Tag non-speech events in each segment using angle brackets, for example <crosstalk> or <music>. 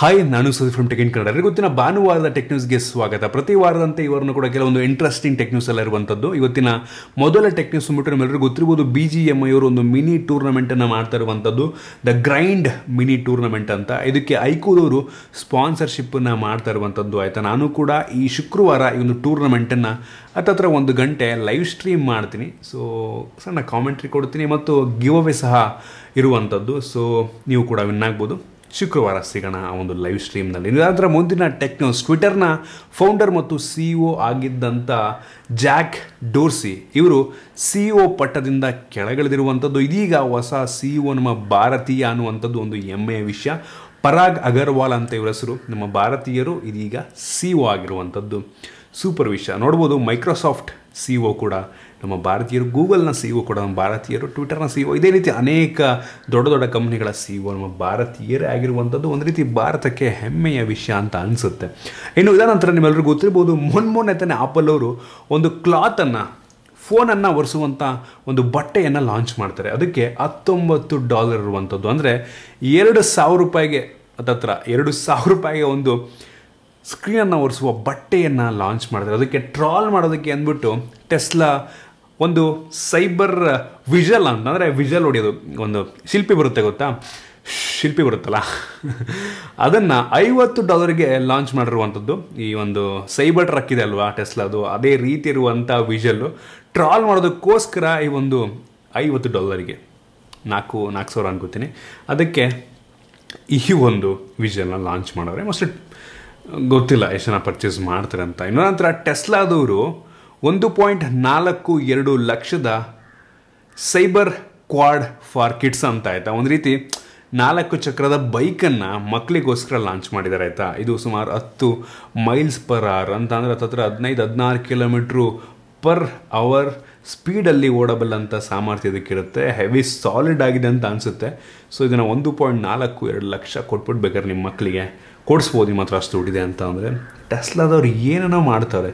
Hi ನಾನು Sudeep from tech in Kannada. ಗೊತ್ತಿನ ಭಾನುವಾರದ tech ನ್ಯೂಸ್ಗೆ ಸ್ವಾಗತ. ಪ್ರತಿ ವಾರದಂತೆ ಇವರನ್ನು ಕೂಡ ಕೆಲವೊಂದು ಇಂಟ್ರೆಸ್ಟಿಂಗ್ ಟೆಕ್ ನ್ಯೂಸ್ ಎಲ್ಲ ಇರುವಂಥದ್ದು ಇವತ್ತಿನ ಮೊದಲ ಟೆಕ್ ನ್ಯೂಸ್ ಅಂದ್ಬಿಟ್ಟು ನಿಮ್ಮೆಲ್ಲರಿಗೂ ಗೊತ್ತಿರ್ಬೋದು ಬಿ ಜಿ ಎಂ ಐ ಅವರು ಒಂದು ಮಿನಿ ಟೂರ್ನಮೆಂಟನ್ನು ಮಾಡ್ತಾ ಇರುವಂಥದ್ದು ದ ಗ್ರೈಂಡ್ ಮಿನಿ ಟೂರ್ನಮೆಂಟ್ ಅಂತ. ಇದಕ್ಕೆ ಐಕೂದವರು ಸ್ಪಾನ್ಸರ್ಶಿಪ್ಪನ್ನು ಮಾಡ್ತಾ ಇರುವಂಥದ್ದು ಆಯಿತಾ, ನಾನು ಕೂಡ ಈ ಶುಕ್ರವಾರ ಈ ಒಂದು ಟೂರ್ನಮೆಂಟನ್ನು ಹತ್ತತ್ರ ಒಂದು ಗಂಟೆ ಲೈವ್ ಸ್ಟ್ರೀಮ್ ಮಾಡ್ತೀನಿ. ಸೊ ಸಣ್ಣ ಕಾಮೆಂಟ್ರಿ ಕೊಡ್ತೀನಿ ಮತ್ತು ಗಿವ್ ಅವೇ ಸಹ ಇರುವಂಥದ್ದು ಸೊ ನೀವು ಕೂಡ ವಿನ್ ಆಗ್ಬೋದು. ಶುಕ್ರವಾರ ಸಿಗೋಣ ಆ ಒಂದು ಲೈವ್ ಸ್ಟ್ರೀಮ್ನಲ್ಲಿ ಇದಾದ್ರೆ ಮುಂದಿನ ಟೆಕ್ ನ್ಯೂಸ್ ಟ್ವಿಟರ್ನ ಫೌಂಡರ್ ಮತ್ತು ಸಿ ಒ ಆಗಿದ್ದಂಥ ಜಾಕ್ ಡೋರ್ಸಿ ಇವರು ಸಿ ಒ ಪಟ್ಟದಿಂದ ಕೆಳಗಿಳಿದಿರುವಂಥದ್ದು ಇದೀಗ ಹೊಸ ಸಿ ಒ ನಮ್ಮ ಭಾರತೀಯ ಅನ್ನುವಂಥದ್ದು ಒಂದು ಹೆಮ್ಮೆಯ ವಿಷಯ. ಪರಾಗ್ ಅಗರ್ವಾಲ್ ಅಂತ ಇವರ ಹೆಸರು. ನಮ್ಮ ಭಾರತೀಯರು ಇದೀಗ ಸಿ ಒ ಆಗಿರುವಂಥದ್ದು ಸೂಪರ್ ವಿಷಯ. ನೋಡ್ಬೋದು ಮೈಕ್ರೋಸಾಫ್ಟ್ ಸಿ ಒ ಕೂಡ ನಮ್ಮ ಭಾರತೀಯರು ಗೂಗಲ್ನ ಸಿ ಒ ಕೂಡ, ನಮ್ಮ ಭಾರತೀಯರು ಟ್ವಿಟರ್ನ ಸಿ ಒ ಇದೇ ರೀತಿ ಅನೇಕ ದೊಡ್ಡ ದೊಡ್ಡ ಕಂಪ್ನಿಗಳ ಸಿ ಒ ನಮ್ಮ ಭಾರತೀಯರೇ ಆಗಿರುವಂಥದ್ದು ಒಂದು ರೀತಿ ಭಾರತಕ್ಕೆ ಹೆಮ್ಮೆಯ ವಿಷಯ ಅಂತ ಅನಿಸುತ್ತೆ. ಇನ್ನು ಇದರ ನಂತರ ನಿಮ್ಮೆಲ್ಲರಿಗೂ ಗೊತ್ತಿರ್ಬೋದು ಮೊನ್ನೆ ತಾನೇ ಆಪಲ್ ಅವರು ಒಂದು ಕ್ಲಾತನ್ನು ಫೋನನ್ನು ಒರೆಸುವಂಥ ಒಂದು ಬಟ್ಟೆಯನ್ನು ಲಾಂಚ್ ಮಾಡ್ತಾರೆ. ಅದಕ್ಕೆ ಹತ್ತೊಂಬತ್ತು ಡಾಲರ್ ಇರುವಂಥದ್ದು. ಅಂದರೆ ಎರಡು ಸಾವಿರ ರೂಪಾಯಿಗೆ, ಅದತ್ರ ಎರಡು ಸಾವಿರ ರೂಪಾಯಿಗೆ ಒಂದು ಸ್ಕ್ರೀನನ್ನು ಒರೆಸುವ ಬಟ್ಟೆಯನ್ನು ಲಾಂಚ್ ಮಾಡಿದ್ರೆ ಅದಕ್ಕೆ ಟ್ರಾಲ್ ಮಾಡೋದಕ್ಕೆ ಅಂದ್ಬಿಟ್ಟು ಟೆಸ್ಲಾ ಒಂದು ಸೈಬರ್ ವಿಜಲ್ ಅಂತ, ಅಂದರೆ ವಿಜಲ್ ಹೊಡೆಯೋದು ಒಂದು ಶಿಲ್ಪಿ ಬರುತ್ತೆ ಗೊತ್ತಾ? ಶಿಲ್ಪಿ ಬರುತ್ತಲ್ಲ. ಅದನ್ನು ಐವತ್ತು ಡಾಲರ್ಗೆ ಲಾಂಚ್ ಮಾಡಿರುವಂಥದ್ದು. ಈ ಒಂದು ಸೈಬರ್ ಟ್ರಕ್ ಇದೆ ಅಲ್ವಾ, ಟೆಸ್ಲಾದು? ಅದೇ ರೀತಿ ಇರುವಂಥ ವಿಜಲ್ಲು ಟ್ರಾಲ್ ಮಾಡೋದಕ್ಕೋಸ್ಕರ ಈ ಒಂದು ಐವತ್ತು ಡಾಲರಿಗೆ, ನಾಲ್ಕು ನಾಲ್ಕು ಸಾವಿರ ಅನ್ಕೋತೀನಿ. ಅದಕ್ಕೆ ಈ ಒಂದು ವಿಜಲ್ನ ಲಾಂಚ್ ಮಾಡೋರೆ. ಮೋಸ್ಟ್ಲಿ ಗೊತ್ತಿಲ್ಲ ಎಷ್ಟು ಜನ ಪರ್ಚೇಸ್ ಮಾಡ್ತಾರೆ ಅಂತ. ಇನ್ನೊಂದರ ಟೆಸ್ಲಾದವರು ಒಂದು ಪಾಯಿಂಟ್ ನಾಲ್ಕು ಎರಡು ಲಕ್ಷದ ಸೈಬರ್ ಕ್ವಾಡ್ ಫಾರ್ ಕಿಡ್ಸ್ ಅಂತ ಆಯಿತಾ? ಒಂದು ರೀತಿ ನಾಲ್ಕು ಚಕ್ರದ ಬೈಕನ್ನು ಮಕ್ಕಳಿಗೋಸ್ಕರ ಲಾಂಚ್ ಮಾಡಿದ್ದಾರೆ ಆಯಿತಾ? ಇದು ಸುಮಾರು ಹತ್ತು ಮೈಲ್ಸ್ ಪರ್ ಅವರ್ ಅಂತ ಅಂದರೆ ಹತ್ತತ್ರ ಹದಿನೈದು, ಹದಿನಾರು ಕಿಲೋಮೀಟ್ರು ಪರ್ ಅವರ್ ಸ್ಪೀಡಲ್ಲಿ ಓಡಬಲ್ಲಂಥ ಸಾಮರ್ಥ್ಯ ಇದಕ್ಕಿರುತ್ತೆ. ಹೆವಿ ಸಾಲಿಡ್ ಆಗಿದೆ ಅಂತ ಅನಿಸುತ್ತೆ. ಸೊ ಇದನ್ನು ಒಂದು ಪಾಯಿಂಟ್ ನಾಲ್ಕು ಎರಡು ಲಕ್ಷ ಕೊಟ್ಬಿಟ್ಟು ಬೇಕಾದ್ರೆ ನಿಮ್ಮ ಮಕ್ಕಳಿಗೆ ಕೊಡಿಸ್ಬೋದು ನಿಮ್ಮ ಹತ್ರ ಅಷ್ಟು ದುಡ್ಡಿದೆ ಅಂತ ಅಂದರೆ. ಟೆಸ್ಲಾದವ್ರು ಏನೇನೋ ಮಾಡ್ತಾರೆ.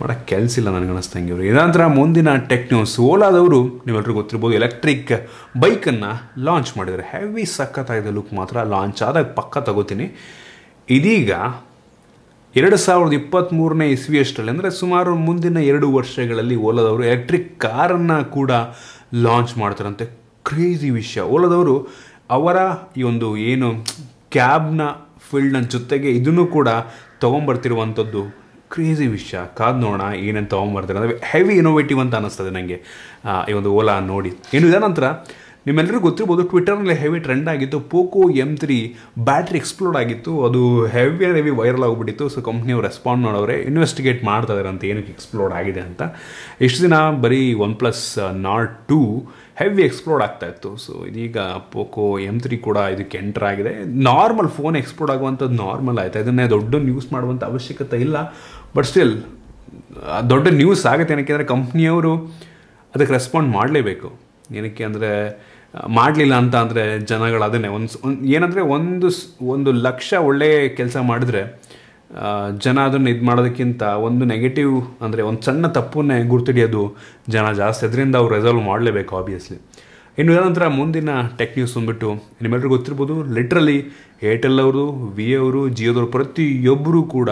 ಮಾಡೋಕ್ಕೆ ಕೆಲಸ ಇಲ್ಲ ನನಗೆ ಅನಿಸ್ತಂಗೆ ಇವರು. ಇದಂತರ ಮುಂದಿನ ಟೆಕ್ ನ್ಯೂಸ್ ಓಲಾದವರು ನೀವೆಲ್ಲರೂ ಗೊತ್ತಿರ್ಬೋದು ಎಲೆಕ್ಟ್ರಿಕ್ ಬೈಕನ್ನು ಲಾಂಚ್ ಮಾಡಿದರೆ ಹೆವಿ ಸಖತ್ತಾಗಿದೆ ಲುಕ್ ಮಾತ್ರ. ಲಾಂಚ್ ಆದಾಗ ಪಕ್ಕ ತಗೋತೀನಿ. ಇದೀಗ ಎರಡು ಸಾವಿರದ ಇಪ್ಪತ್ತ್ಮೂರನೇ ಇಸ್ವಿಯಷ್ಟರಲ್ಲಿ, ಅಂದರೆ ಸುಮಾರು ಮುಂದಿನ ಎರಡು ವರ್ಷಗಳಲ್ಲಿ ಓಲಾದವರು ಎಲೆಕ್ಟ್ರಿಕ್ ಕಾರನ್ನು ಕೂಡ ಲಾಂಚ್ ಮಾಡ್ತಾರಂತೆ. ಕ್ರೇಜಿ ವಿಷಯ. ಓಲಾದವರು ಅವರ ಈ ಒಂದು ಏನು ಕ್ಯಾಬ್ನ ಫೀಲ್ಡ್ನ ಜೊತೆಗೆ ಇದನ್ನು ಕೂಡ ತೊಗೊಂಬರ್ತಿರುವಂಥದ್ದು ಕ್ರೇಜಿ ವಿಷಯ. ಕಾದ್ ನೋಡೋಣ, ಏನೇನು ತೊಗೊಂಬರ್ತಾರೆ ಅಂದರೆ ಹೆವಿ ಇನೋವೇಟಿವ್ ಅಂತ ಅನ್ನಿಸ್ತದೆ ನನಗೆ ಈ ಒಂದು ಓಲಾ ನೋಡಿ. ಇನ್ನು ಇದ ನಂತರ ನಿಮ್ಮೆಲ್ಲರಿಗೂ ಗೊತ್ತಿರ್ಬೋದು ಟ್ವಿಟರ್ನಲ್ಲಿ ಹೆವಿ ಟ್ರೆಂಡ್ ಆಗಿತ್ತು. Poco M three battery explode ಆಗಿತ್ತು. ಅದು ಹೆವಿ ಹೆವಿ ವೈರಲ್ ಆಗಿಬಿಟ್ಟಿತ್ತು. ಸೊ ಕಂಪ್ನಿಯವ್ರು ರೆಸ್ಪಾಂಡ್ ಮಾಡೋರೆ ಇನ್ವೆಸ್ಟಿಗೇಟ್ ಮಾಡ್ತಾ ಇದ್ದಾರೆ ಅಂತ ಏನಕ್ಕೆ ಎಕ್ಸ್ಪ್ಲೋಡ್ ಆಗಿದೆ ಅಂತ. ಇಷ್ಟು ದಿನ ಬರೀ one plus not too heavy explode ಆಗ್ತಾ ಇತ್ತು. ಸೊ ಇದೀಗ ಪೋಕೋ ಎಂ ತ್ರೀ ಕೂಡ ಇದಕ್ಕೆ ಎಂಟರ್ ಆಗಿದೆ. ನಾರ್ಮಲ್ ಫೋನ್ ಎಕ್ಸ್ಪ್ಲೋಡ್ ಆಗುವಂಥದ್ದು ನಾರ್ಮಲ್ ಆಯಿತು? ಇದನ್ನೇ ದೊಡ್ಡ ನ್ಯೂಸ್ ಮಾಡುವಂಥ ಅವಶ್ಯಕತೆ ಇಲ್ಲ. ಬಟ್ ಸ್ಟಿಲ್ ದೊಡ್ಡ ನ್ಯೂಸ್ ಆಗುತ್ತೆ ಏನಕ್ಕೆ ಅಂದರೆ ಕಂಪ್ನಿಯವರು ಅದಕ್ಕೆ ರೆಸ್ಪಾಂಡ್ ಮಾಡಲೇಬೇಕು. ಏನಕ್ಕೆ ಅಂದರೆ ಮಾಡಲಿಲ್ಲ ಅಂತ ಅಂದರೆ ಜನಗಳು ಅದನ್ನೇ. ಒಂದು ಏನಂದರೆ ಒಂದು ಒಂದು ಲಕ್ಷ ಒಳ್ಳೆಯ ಕೆಲಸ ಮಾಡಿದ್ರೆ ಜನ ಅದನ್ನು ಇದು ಮಾಡೋದಕ್ಕಿಂತ ಒಂದು ನೆಗೆಟಿವ್ ಅಂದರೆ ಒಂದು ಸಣ್ಣ ತಪ್ಪನ್ನೇ ಗುರ್ತಿಡಿಯೋದು ಜನ ಜಾಸ್ತಿ. ಅದರಿಂದ ಅವ್ರು ರೆಸಾಲ್ವ್ ಮಾಡಲೇಬೇಕು ಆಬ್ವಿಯಸ್ಲಿ ಇನ್ನು ನಂತರ ಮುಂದಿನ ಟೆಕ್ ನ್ಯೂಸ್ ಬಂದುಬಿಟ್ಟು ನಿಮ್ಮೆಲ್ಲರಿಗೂ ಗೊತ್ತಿರ್ಬೋದು ಲಿಟ್ರಲಿ ಏರ್ಟೆಲ್ ಅವರು ವಿ ಅವರು ಜಿಯೋದವರು ಪ್ರತಿಯೊಬ್ಬರೂ ಕೂಡ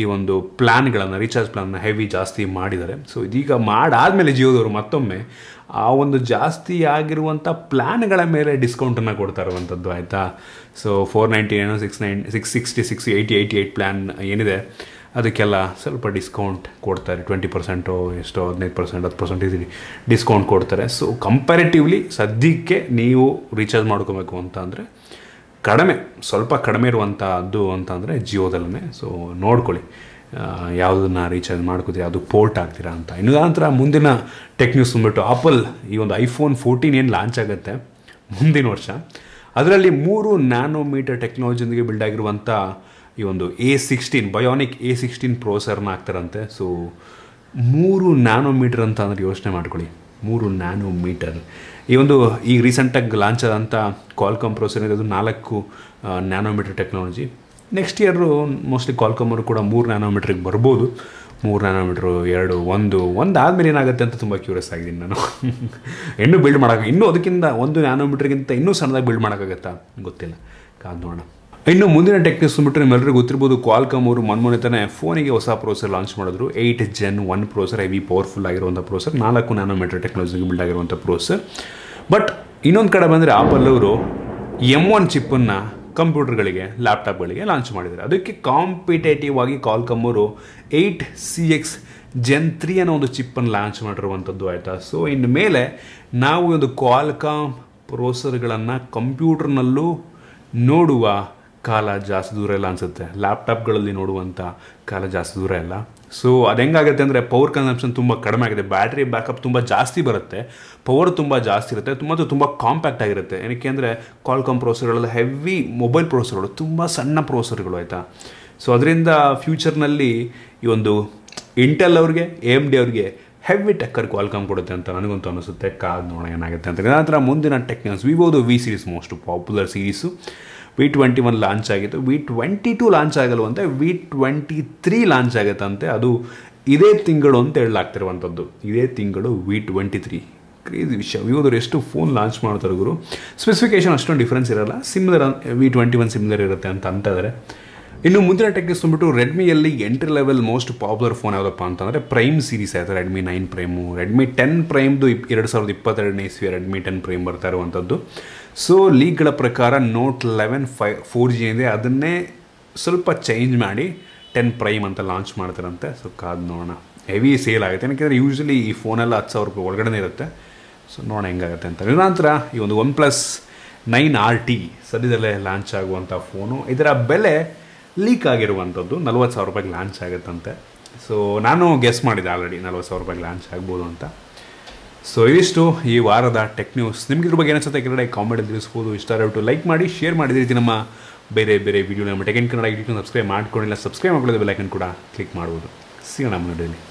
ಈ ಒಂದು ಪ್ಲ್ಯಾನ್ಗಳನ್ನು ರೀಚಾರ್ಜ್ ಪ್ಲ್ಯಾನ್ನ ಹೆವಿ ಜಾಸ್ತಿ ಮಾಡಿದ್ದಾರೆ. ಸೊ ಇದೀಗ ಮಾಡಾದಮೇಲೆ ಜಿಯೋದವರು ಮತ್ತೊಮ್ಮೆ ಆ ಒಂದು ಜಾಸ್ತಿ ಆಗಿರುವಂಥ ಪ್ಲ್ಯಾನ್ಗಳ ಮೇಲೆ ಡಿಸ್ಕೌಂಟನ್ನು ಕೊಡ್ತಾ ಇರುವಂಥದ್ದು ಆಯಿತಾ? So four ninety nine six nine six sixty six eighty eighty eight plan ಏನಿದೆ, ಅದಕ್ಕೆಲ್ಲ ಸ್ವಲ್ಪ ಡಿಸ್ಕೌಂಟ್ ಕೊಡ್ತಾರೆ. ಟ್ವೆಂಟಿ ಪರ್ಸೆಂಟು ಎಷ್ಟೋ, ಹದಿನೈದು ಪರ್ಸೆಂಟ್ ಹತ್ತು ಪರ್ಸೆಂಟ್ ಇದೀನಿ ಡಿಸ್ಕೌಂಟ್ ಕೊಡ್ತಾರೆ. ಸೊ ಕಂಪ್ಯಾರಿಟಿವ್ಲಿ ಸದ್ಯಕ್ಕೆ ನೀವು ರೀಚಾರ್ಜ್ ಮಾಡ್ಕೋಬೇಕು ಅಂತ ಅಂದರೆ ಕಡಿಮೆ, ಸ್ವಲ್ಪ ಕಡಿಮೆ ಇರುವಂಥದ್ದು ಅಂತಂದರೆ ಜಿಯೋದಲ್ಲೇ. ಸೊ ನೋಡ್ಕೊಳ್ಳಿ. ಯಾವುದನ್ನ ರೀಚಾರ್ಜ್ ಮಾಡ್ಕೋತೀರಾ, ಅದು ಪೋರ್ಟ್ ಆಗ್ತೀರಾ ಅಂತ. ಇನ್ನು ನಂತರ ಮುಂದಿನ ಟೆಕ್ ನ್ಯೂಸ್ ಬಂದ್ಬಿಟ್ಟು ಆಪಲ್ ಈ ಒಂದು ಐಫೋನ್ ಫೋರ್ಟೀನ್ ಏನು ಲಾಂಚ್ ಆಗುತ್ತೆ? ಮುಂದಿನ ವರ್ಷ. ಅದರಲ್ಲಿ ಮೂರು ನ್ಯಾನೋಮೀಟರ್ ಟೆಕ್ನಾಲಜಿಯೊಂದಿಗೆ ಬಿಲ್ಡ್ ಆಗಿರುವಂಥ ಈ ಒಂದು A sixteen bionic A sixteen ಪ್ರೋಸರ್ನ ಆಗ್ತಾರಂತೆ. ಸೊ ಮೂರು ನ್ಯಾನೋಮೀಟರ್ ಅಂತ ಅಂದರೆ ಯೋಚನೆ ಮಾಡ್ಕೊಳ್ಳಿ. ಮೂರು ನ್ಯಾನೋ ಮೀಟರ್. ಈ ಒಂದು ಈಗ ರೀಸೆಂಟಾಗಿ ಲಾಂಚ್ ಆದಂಥ ಕಾಲ್ಕಾಮ್ ಪ್ರೊಸೆಸರ್ ಇದೆ ಅದು ನಾಲ್ಕು nanometre technology next year mostly ಕಾಲ್ಕಾಮರು ಕೂಡ ಮೂರು ನ್ಯಾನೋಮೀಟ್ರಿಗೆ ಬರ್ಬೋದು. ಮೂರು ನ್ಯಾನೋಮೀಟ್ರು ಎರಡು, ಒಂದು ಒಂದು ಆದಮೇಲೆ ಏನಾಗುತ್ತೆ ಅಂತ ತುಂಬ ಕ್ಯೂರಿಯಸ್ ಆಗಿದ್ದೀನಿ ನಾನು. <laughs> ಇನ್ನೂ ಬಿಲ್ಡ್ ಮಾಡೋಕೆ, ಇನ್ನೂ ಅದಕ್ಕಿಂತ ಒಂದು ನ್ಯಾನೋಮೀಟ್ರಿಗಿಂತ ಇನ್ನೂ ಸಣ್ಣದಾಗಿ ಬಿಲ್ಡ್ ಮಾಡೋಕ್ಕಾಗತ್ತಾ ಗೊತ್ತಿಲ್ಲ. ಕಾದು ನೋಡೋಣ. ಇನ್ನು ಮುಂದಿನ ಟೆಕ್ನಿಕ್ಸ್ ಬಿಟ್ಟರೆ ನಿಮ್ಮೆಲ್ಲರಿಗೂ ಗೊತ್ತಿರ್ಬೋದು ಕ್ವಾಲ್ಕಮ್ ಅವರು ಮೊನ್ನೆ ತಾನೇ ಫೋನಿಗೆ ಹೊಸ ಪ್ರೋಸರ್ ಲಾಂಚ್ ಮಾಡಿದ್ರು. Eight gen one processor heavy powerful ಆಗಿರುವಂಥ ಪ್ರೋಸರ್ ನಾಲ್ಕು ನ್ಯಾನೋಮೀಟರ್ ಟೆಕ್ನಾಲಜಿಗೆ ಬಿಲ್ಡ್ ಆಗಿರುವಂಥ ಪ್ರೋಸರ್ ಬಟ್ ಇನ್ನೊಂದು ಕಡೆ ಬಂದರೆ ಆಪಲ್ ಅವರು ಎಂ ಒನ್ ಚಿಪ್ಪನ್ನು ಕಂಪ್ಯೂಟರ್ಗಳಿಗೆ ಲ್ಯಾಪ್ಟಾಪ್ಗಳಿಗೆ ಲಾಂಚ್ ಮಾಡಿದ್ದಾರೆ. ಅದಕ್ಕೆ ಕಾಂಪಿಟೇಟಿವ್ ಆಗಿ ಕಾಲ್ಕಮ್ ಅವರು eight C X gen three ಅನ್ನೋ ಒಂದು ಚಿಪ್ಪನ್ನು ಲಾಂಚ್ ಮಾಡಿರುವಂಥದ್ದು ಆಯಿತಾ? ಸೊ ಇನ್ನು ಮೇಲೆ ನಾವು ಒಂದು ಕ್ವಾಲ್ಕಾಮ್ ಪ್ರೋಸರ್ಗಳನ್ನು ಕಂಪ್ಯೂಟರ್ನಲ್ಲೂ ನೋಡುವ ಕಾಲ ಜಾಸ್ತಿ ದೂರ ಇಲ್ಲ ಅನಿಸುತ್ತೆ. ಲ್ಯಾಪ್ಟಾಪ್ಗಳಲ್ಲಿ ನೋಡುವಂಥ ಕಾಲ ಜಾಸ್ತಿ ದೂರ ಇಲ್ಲ. ಸೊ ಅದು ಹೆಂಗಾಗುತ್ತೆ ಅಂದರೆ ಪವರ್ ಕನ್ಸಂಪ್ಷನ್ ತುಂಬ ಕಡಿಮೆ ಆಗಿದೆ. ಬ್ಯಾಟ್ರಿ ಬ್ಯಾಕಪ್ ತುಂಬ ಜಾಸ್ತಿ ಬರುತ್ತೆ. ಪವರ್ ತುಂಬ ಜಾಸ್ತಿ ಇರುತ್ತೆ. ತುಂಬ ತುಂಬ ಕಾಂಪ್ಯಾಕ್ಟ್ ಆಗಿರುತ್ತೆ. ಏನಕ್ಕೆ ಅಂದರೆ ಕಾಲ್ಕಾಮ್ ಪ್ರೋಸರ್ಗಳೆಲ್ಲ ಹೆವಿ ಮೊಬೈಲ್ ಪ್ರೋಸರ್ಗಳು ತುಂಬ ಸಣ್ಣ ಪ್ರೋಸರ್ಗಳು ಆಯಿತಾ. ಸೊ ಅದರಿಂದ ಫ್ಯೂಚರ್ನಲ್ಲಿ ಈ ಒಂದು ಇಂಟೆಲ್ ಅವ್ರಿಗೆ ಎ ಎಂ ಡಿ ಅವ್ರಿಗೆ ಹೆವಿ ಟೆಕ್ಕರ್ ಕ್ವಾಲ್ಕಾಮ್ ಕೊಡುತ್ತೆ ಅಂತ ನನಗಂತೂ ಅನಿಸುತ್ತೆ. ಕಾದ್ ನೋಡೋಣ ಏನಾಗುತ್ತೆ ಅಂತ. ನಂತರ ಮುಂದಿನ techniques ವಿವೋದು V series most popular series V twenty one launch ಆಗಿತ್ತು. ವಿ ಟ್ವೆಂಟಿ ಟು ಲಾಂಚ್ ಆಗಲ್ವಂತೆ ವಿ ಟ್ವೆಂಟಿ ತ್ರೀ ಲಾಂಚ್ ಆಗುತ್ತಂತೆ. ಅದು ಇದೇ ತಿಂಗಳು ಅಂತ ಹೇಳಲಾಗ್ತಿರುವಂಥದ್ದು. ಇದೇ ತಿಂಗಳು ವಿ ಟ್ವೆಂಟಿ ತ್ರೀ ಕ್ರೇಜಿ ವಿಷಯ. ವಿವೋದವ್ರು ಎಷ್ಟು ಫೋನ್ ಲಾಂಚ್ ಮಾಡ್ತಾರೆ ಗುರು. ಸ್ಪೆಸಿಫಿಕೇಶನ್ ಅಷ್ಟೊಂದು ಡಿಫ್ರೆನ್ಸ್ ಇರಲ್ಲ. Similar V twenty one similar ಇರುತ್ತೆ ಅಂತ ಅಂತಿದ್ದಾರೆ ಇನ್ನು ಮುಂದಿನ ಟೆಕ್ನಿಕ್ಸ್ ಬಂದ್ಬಿಟ್ಟು ರೆಡ್ಮಿಯಲ್ಲಿ entry level most popular phone ಯಾವುದಪ್ಪ ಅಂತಂದರೆ ಪ್ರೈಮ್ ಸೀರೀಸ್ ಆಯಿತು. Redmi nine prime Redmi ten ಪ್ರೈಮ್ದು ಇಪ್ ಎರಡು ಸಾವಿರದ ಇಪ್ಪತ್ತೆರಡನೇ ಇಸ್ವಿ ರೆಡ್ಮಿ ಟೆನ್ ಪ್ರೈಮ್ ಬರ್ತಾ ಇರುವಂಥದ್ದು. ಸೊ ಲೀಗ್ಗಳ ಪ್ರಕಾರ note eleven five four G ಇದೆ. ಅದನ್ನೇ ಸ್ವಲ್ಪ ಚೇಂಜ್ ಮಾಡಿ ಟೆನ್ ಪ್ರೈಮ್ ಅಂತ ಲಾಂಚ್ ಮಾಡ್ತಾರಂತೆ. ಸೊ ಕಾದು ನೋಡೋಣ. ಹೆವಿ ಸೇಲ್ ಆಗುತ್ತೆ. ಏನಕ್ಕೆ ಯೂಶ್ವಲಿ ಈ ಫೋನೆಲ್ಲ ಹತ್ತು ಸಾವಿರ ರೂಪಾಯಿ ಒಳಗಡೆ ಇರುತ್ತೆ. ಸೊ ನೋಡೋಣ ಹೆಂಗಾಗುತ್ತೆ ಅಂತ. ನಂತರ ಈ ಒಂದು one plus nine R T ಸದ್ಯದಲ್ಲೇ ಲಾಂಚ್ ಆಗುವಂಥ ಫೋನು ಇದರ ಬೆಲೆ ಲೀಕ್ ಆಗಿರುವಂಥದ್ದು ನಲ್ವತ್ತು ಸಾವಿರ ರೂಪಾಯಿಗೆ ಲಾಂಚ್ ಆಗುತ್ತಂತೆ. ಸೊ ನಾನು ಗೆಸ್ ಮಾಡಿದ್ದೆ ಆಲ್ರೆಡಿ ನಲ್ವತ್ತು ಸಾವಿರ ರೂಪಾಯಿಗೆ ಲಾಂಚ್ ಆಗ್ಬೋದು ಅಂತ. ಸೊ ಇವಿಷ್ಟು ಈ ವಾರದ ಟೆಕ್ ನ್ಯೂಸ್ ನಿಮ್ಗೆ ಇದ್ರ ಬಗ್ಗೆ ಏನಿಸುತ್ತೆ? ಕನ್ನಡ ಕಾಮೆಂಟ್ ತಿಳಿಸ್ಬೋದು. ಇಷ್ಟ ಆದಷ್ಟು ಲೈಕ್ ಮಾಡಿ ಶೇರ್ ಮಾಡಿದ ರೀತಿ ನಮ್ಮ ಬೇರೆ ಬೇರೆ ವೀಡಿಯೋ ನಮ್ಮ ಟೆಕ್ ಕನ್ನಡ ಯೂಟ್ಯೂಬ್ ಸಬ್ಸ್ಕ್ರೈಬ್ ಮಾಡ್ಕೊಂಡಿಲ್ಲ ಸಬ್ಸ್ಕ್ರೈಬ್ ಮಾಡ್ಕೊಳ್ಳೋದು ಬೆಲ್ಲೈಕನ್ ಕೂಡ ಕ್ಲಿಕ್ ಮಾಡ್ಬೋದು. ಸಿಗೋಣ ಮುಂದೆ